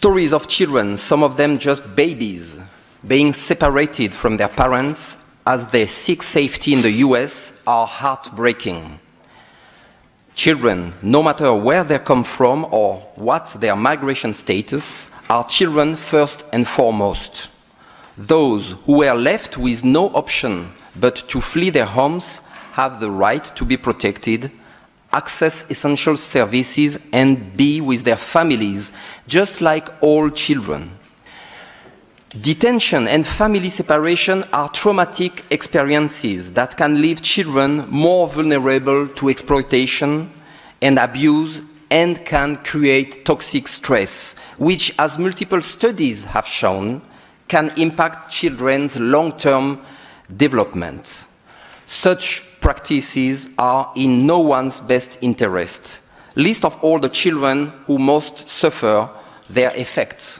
Stories of children, some of them just babies, being separated from their parents as they seek safety in the US are heartbreaking. Children, no matter where they come from or what their migration status, are children first and foremost. Those who were left with no option but to flee their homes have the right to be protected, access essential services, and be with their families, just like all children. Detention and family separation are traumatic experiences that can leave children more vulnerable to exploitation and abuse and can create toxic stress, which, as multiple studies have shown, can impact children's long term development. Such practices are in no one's best interest, least of all the children who most suffer their effects.